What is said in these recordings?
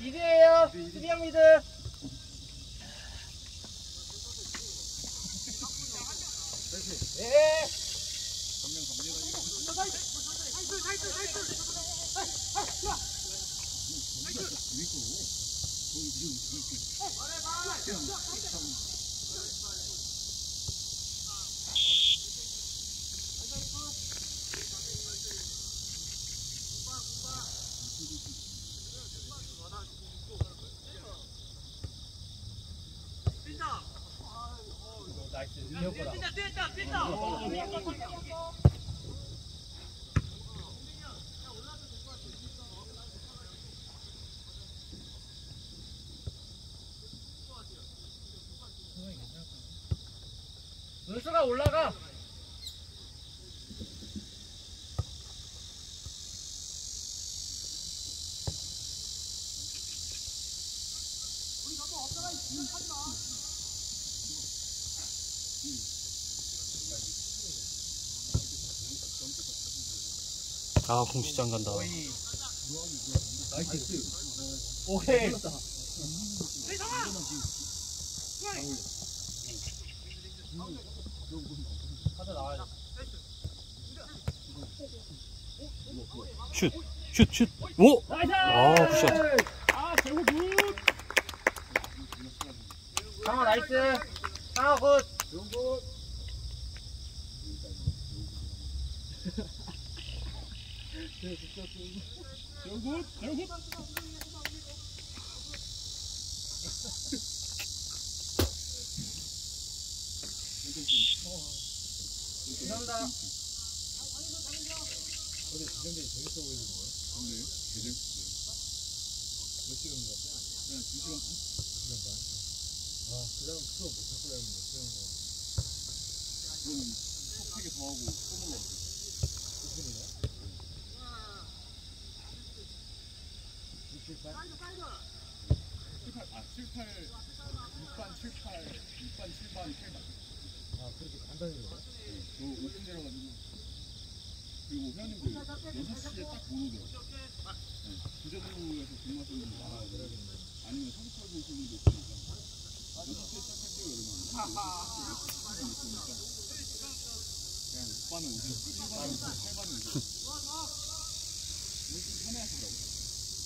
미드예요. 수비형 미드. 예. 전면 전면. 나이스 나이스 나이스 나이스. 나이스. 别别打别打别 아 공식장 간다 오케이 슛, 슛, 슛. 오! 아, 굿샷. 아, 제고 굿. 상어 나이스. 상어 굿. Very good, very good. 감사합니다. 저기 지정대 재밌어 보이는 거예요? 근데 재밌어요. 몇 시간 갔어요? 그냥 2시간 반? 2시간 반? 아, 그 다음 수업 못 하고 다니면 못 되는 거야. 그럼 수업 되게 더하고 또 놀러 왔어요. 무슨 일이야? 7, 8? 7, 8, 아, 7, 8, 6반, 7, 8, 6반, 7반, 8반. 아, 그렇게 간단히. 네, 저 오픈 내려가지고. 그리고 회원님들 6시에 딱 오더라고요. 네, 부재부에서 근무하시는 분들 많아요. 아니면 성수철 보시는 분도 있으니까. 6시에 시작할게요, 여러분. 6시에 시작할게요. 그냥 6반은 오세요. 7반은 오세요. 8반은 오세요. 이렇게 편해하시더라고요.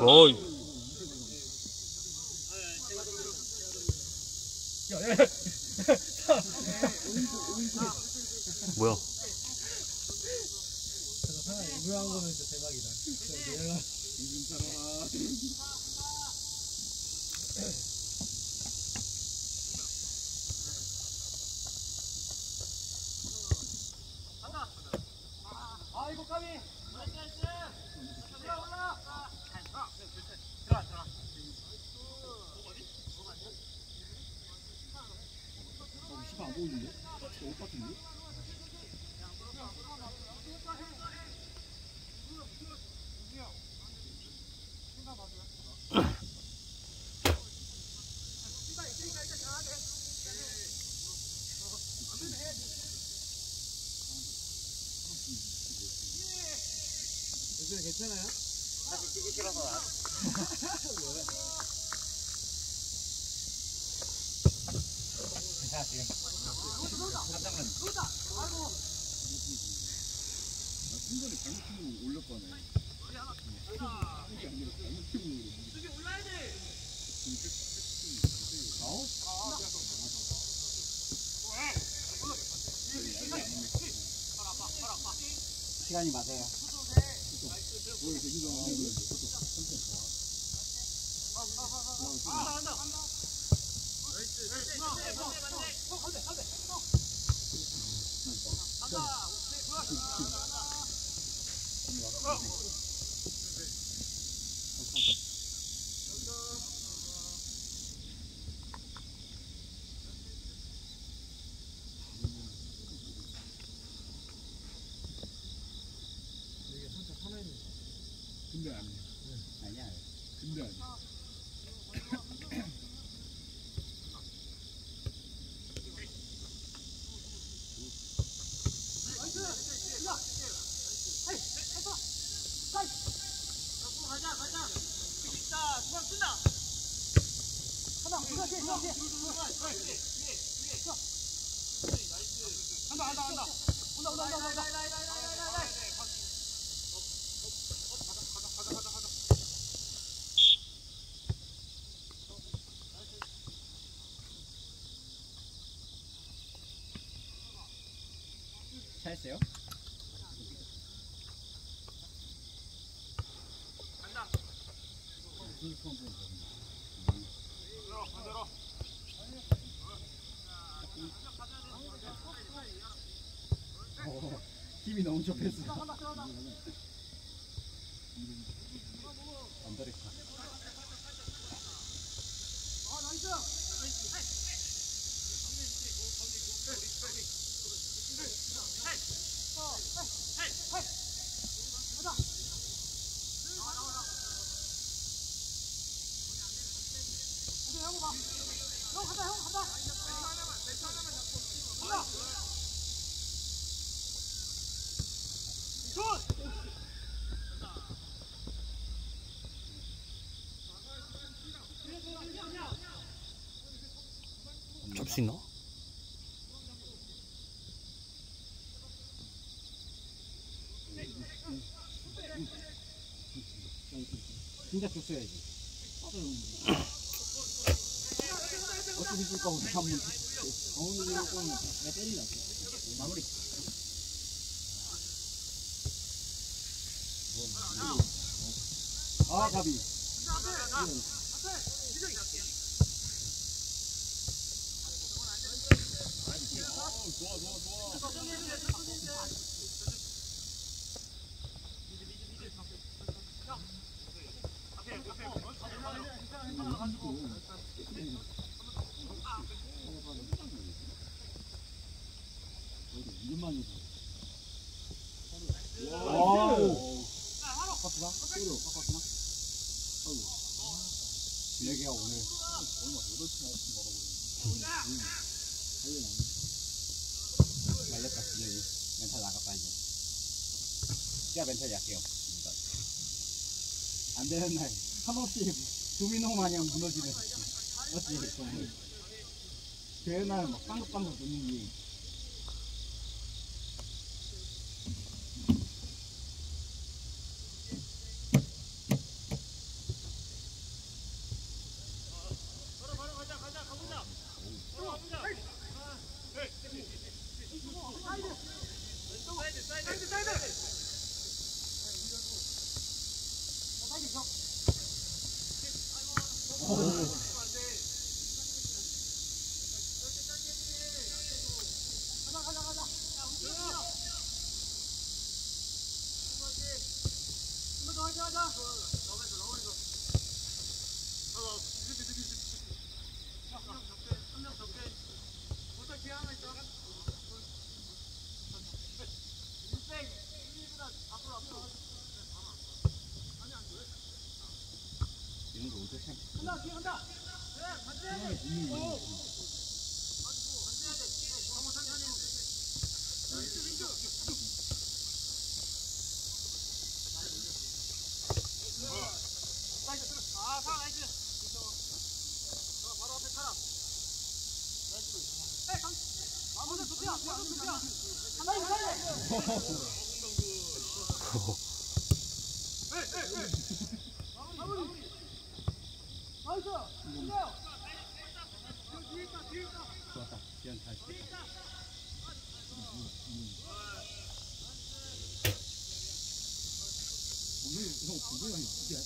어이. 뭐야? 하나 이무한 거는 진짜 대박이다. 괜찮아요? 다시 뛰기 싫어서 시간이 맞아요. 어, 했어요? 어, 힘이 너무 좁혔어. 수 있나? 진짜 줬어야지. 어떻게 보다 한번 정도 거는 내가 때리려. 마무리. 아 가비. 여기가 오늘 얼마 여덟 시 아홉 받아보는. 말렸다 분명히 멘탈 나갔다 이제. 진짜 멘탈 약해요. 안 되는 날 한없이 도미노 마냥 무너지는. 정말. 되는 날은 막 빵긋빵긋 웃는 게. 이런 거 어떻게 생 좋았다. 형 고개가 이게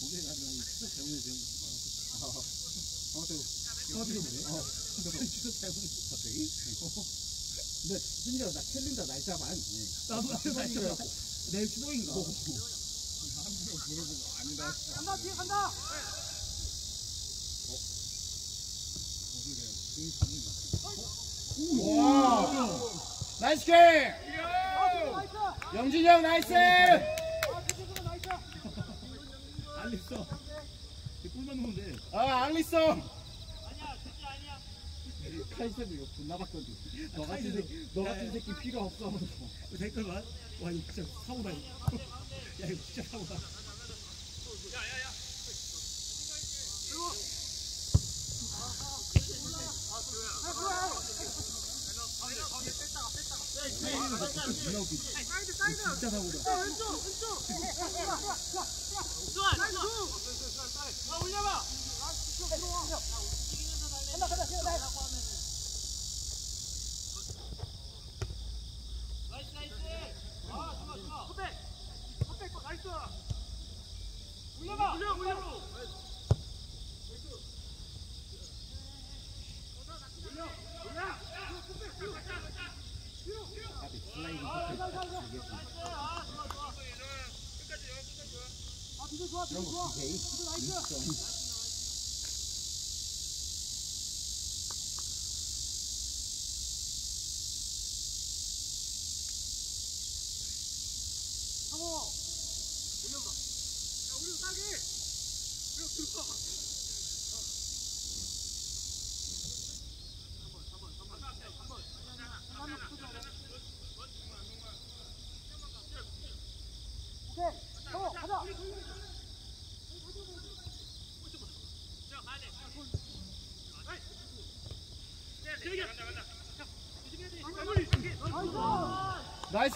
고개가 아니라 진짜 잘못해 지금. 아무튼 형한테 보네. 어. 진짜 잘못해 갑자기. 근데 심지어 나 챌린저 날짜만. 나도 날짜. 내일 추동인가? 사람들은 물어보고 아니다. 간다 뒤에 간다. 와! 나이스 캐! 영진이 형 나이스! 알리송. 꿀만 넣으면 아, 알리송! 카이세도 이거 존나 봤거든. 너 같은 새끼, 너 같은 새끼 필요 없어. 댓글만. 와 이거 진짜 사고다 야 이거 진짜 사고다 사이드에서 진짜 존나 웃기. 진짜 사고다. 이런 거 기세이. 인정. 나이스 来一个。走走走走。开始啊！开始！开始！开始！说，说，来一个。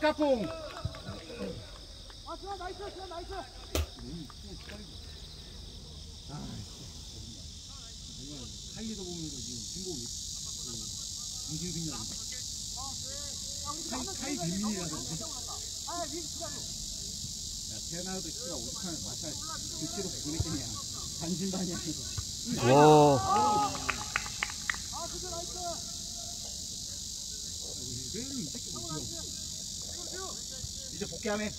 까꿍. 하이에서 보면서 지금 진복이 정신승리야. 카이 카이 빈민이라던데. 야 태어나도 씨가 오죽하면 마샬 교체로 보냈겠냐. 반신반이 아니고. 와, 왜이이 새끼 뭐야? 이제 복귀하네.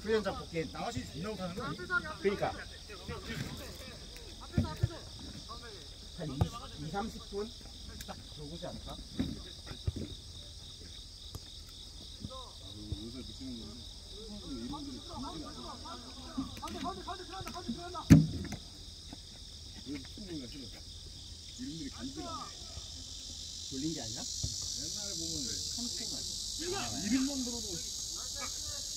프리연장 복귀. 나머지 존나 못하는 거 그니까. 한 2, 2, 30분? 딱 들어오지 않을까? 선수 이름들이 나. 돌린 게 아니라? 옛날에 보면 칸토가 이름만 들어도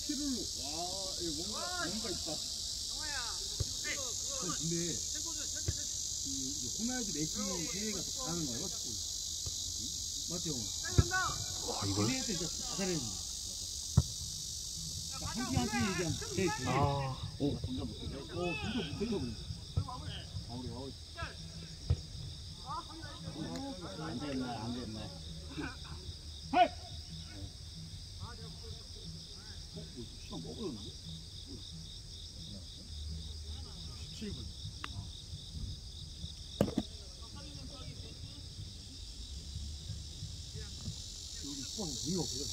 피를 와 이거 뭔가 뭔가 있다. 어, 근데 그 이제 호날두 메시 대회가 더 잘하는 거예요, 축구. 맞죠? 와 이걸? 때 진짜 다 잘했는데. 한팀 한팀 얘기하면 제일 좋아. 아, 오, 어, 진짜 못해서 그래. 아우리 아우리. 안 됐네, 안 됐네. 하이! 어, 뭐, 시간 먹었는데? 17분. 여기 시간 의미가 없어요.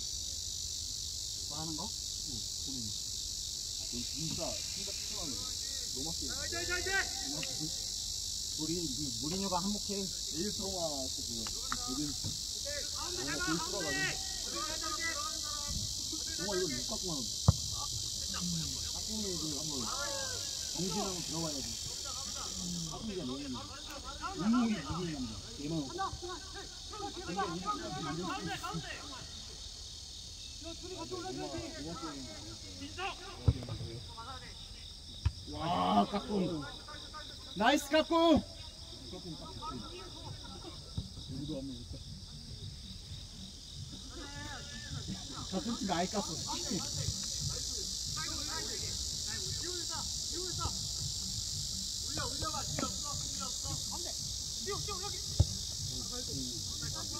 빠는 거? 응, 보는 거. 넌 진짜 진짜 피곤하네. 로마스 로마스. 우리 무리뉴가. 에이스 로마 그 모든 뭔가 골 풀어가지고 정말 이걸 못 갖고 가는 거야. 학부모들 한번 정신 한번 들어봐야지. 학부모가 너무 운동이 무슨 남자. 얘만 없고. 와, 까꿍. 나이스 까꿍. 누구도 안 먹었다. 가끔씩 많이 깠어.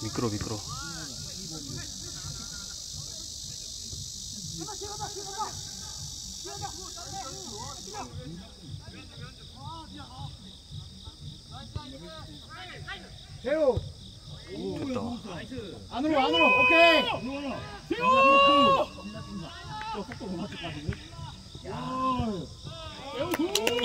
미끄러 미끄러. 대우. 됐다. 안으로 안으로. 오케이. 대우. 또속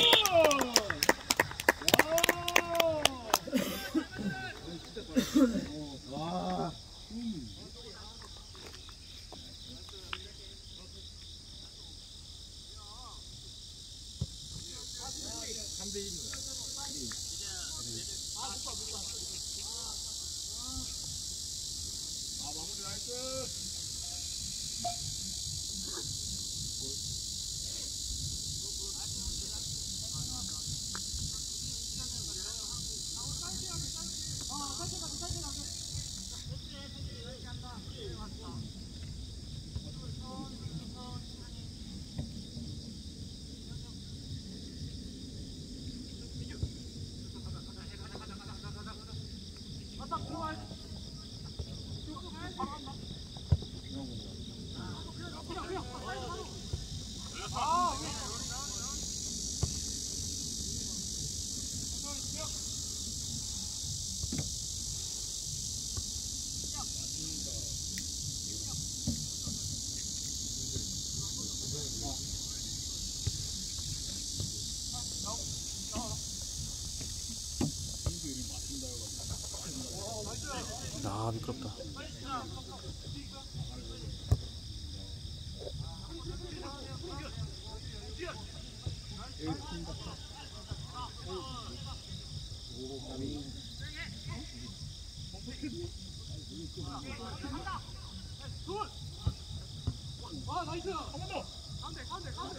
아 미끄럽다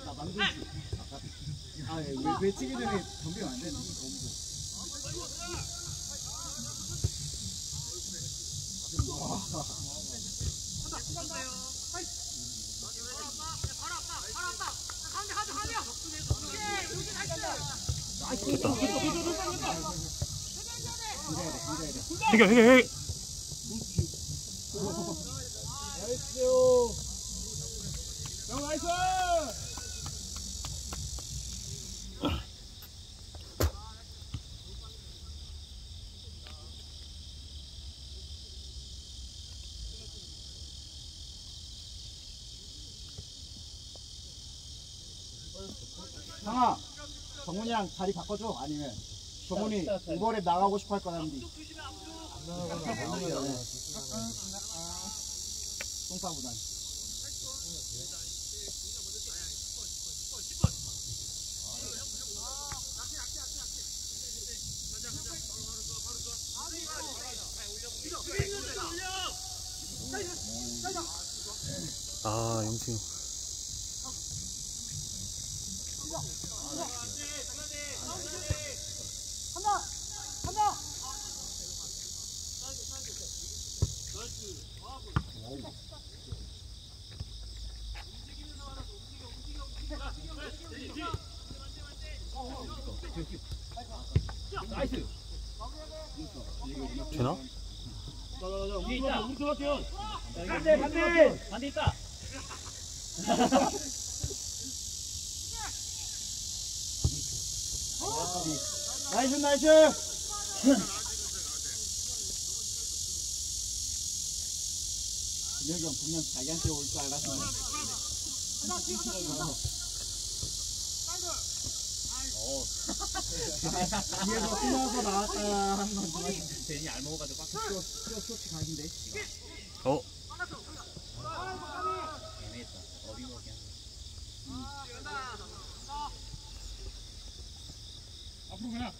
나 만들 수. 아, 왜, 왜 치기 전에 정비가 안 되는 거지? 됐다 해결 해결 해결 상아, 정훈이랑 자리 바꿔줘. 아니면 정훈이 이번에 나가고 싶어 할 거라는데. 똥싸보다. 아 영 승 되나? 반대 반대 반대 있다. 나이스, 나이스! 형 분명 자기한테 올 줄 알았어. 뒤에서 숨어서 나왔다 정말 괜히 알 먹어가지고 빡 쇼, 쇼, 쇼치 각인데. 어? 애매했다. 어디 먹게 앞으로 그냥.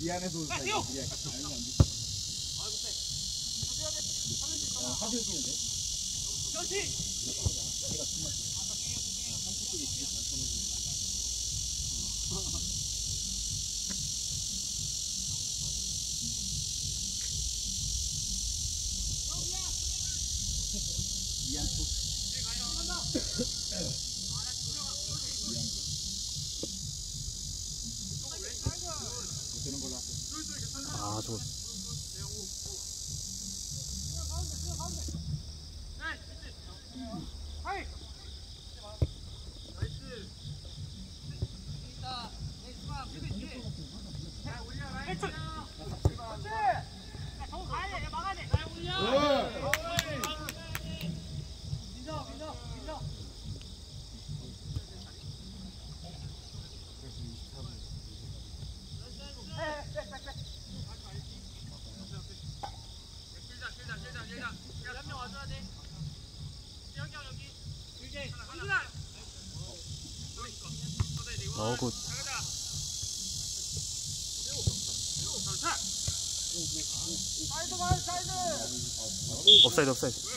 미안해서 미안. 미안 업사이드 업사이드